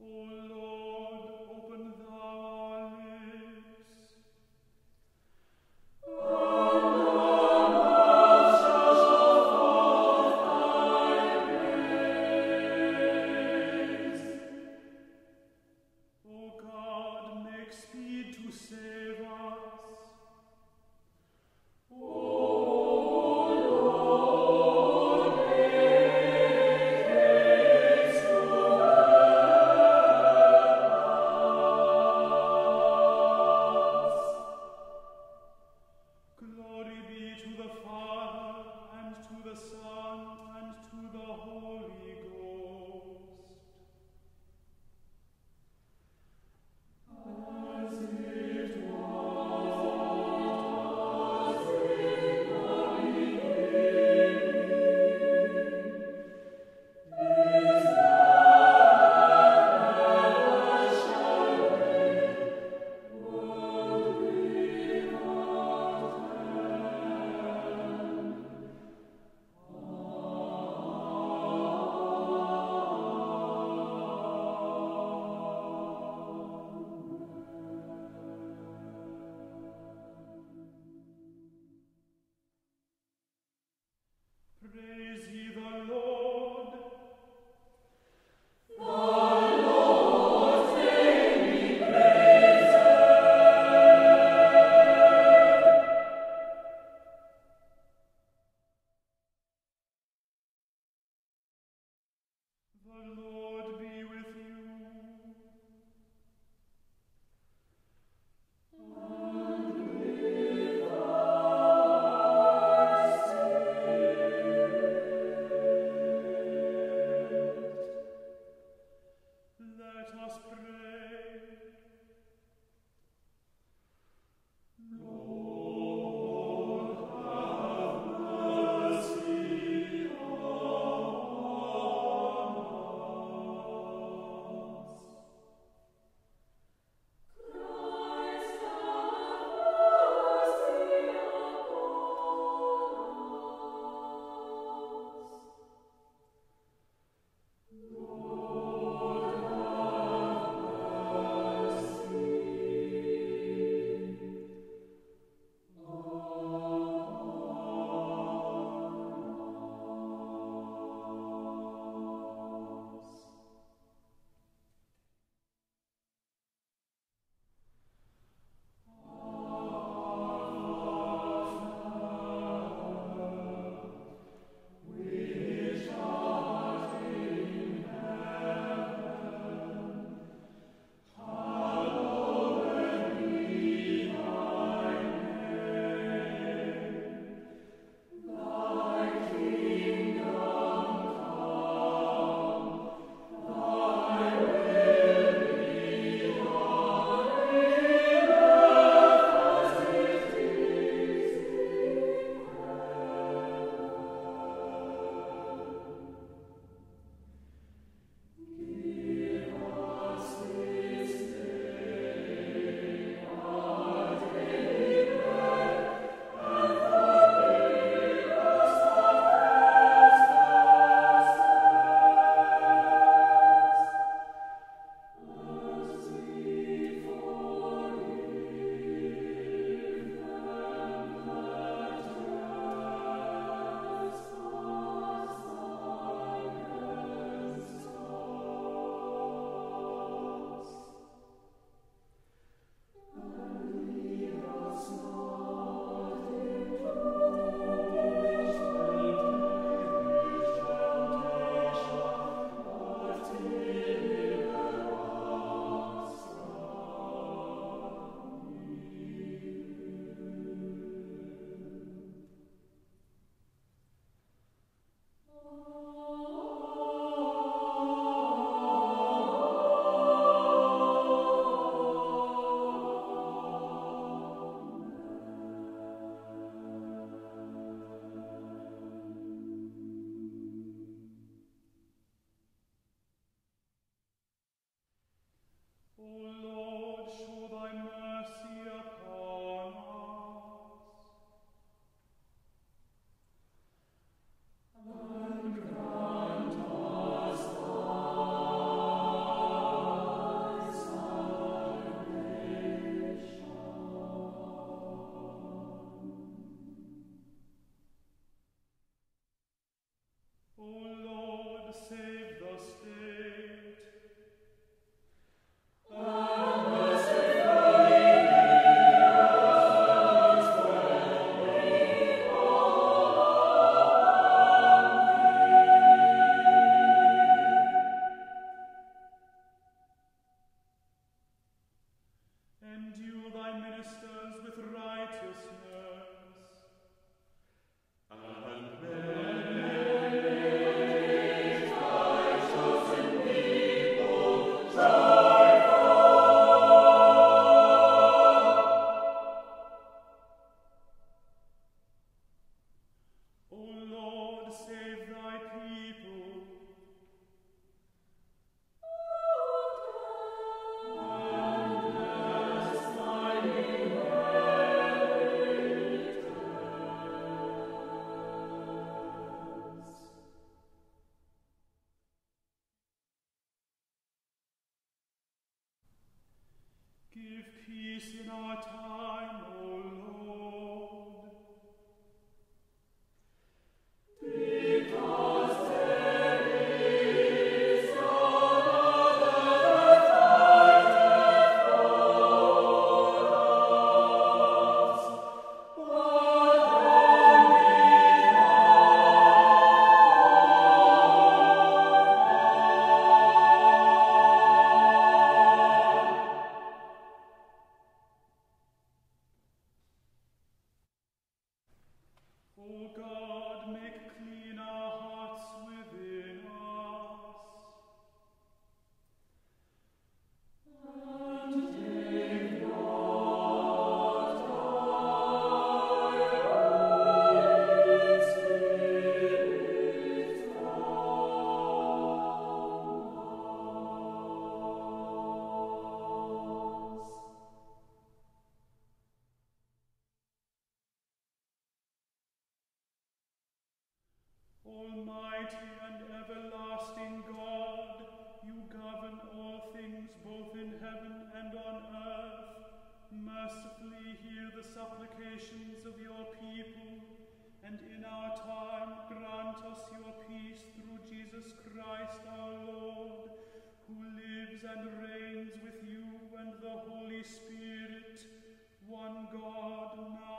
O Lord, the Father, and to the Son, and to the Holy Ghost. Give peace in our time, O God, And everlasting God, you govern all things both in heaven and on earth. Mercifully hear the supplications of your people, and in our time grant us your peace through Jesus Christ our Lord, who lives and reigns with you and the Holy Spirit, one God, now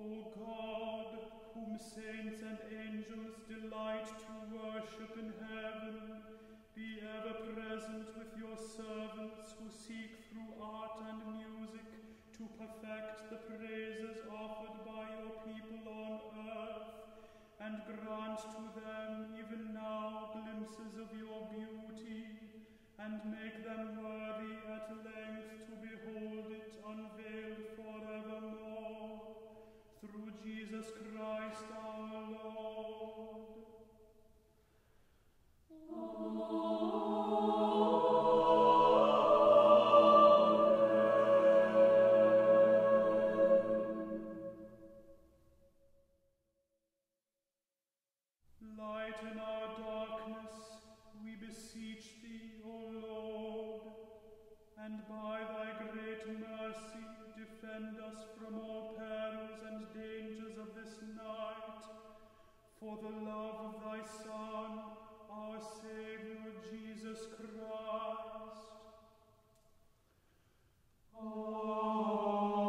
O God, whom saints and angels delight to worship in heaven, be ever present with your servants who seek through art and music to perfect the praises offered by your people on earth, and grant to them even now glimpses of your beauty, and make them defend us from all perils and dangers of this night. For the love of thy Son, our Saviour Jesus Christ. Amen.